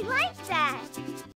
I like that.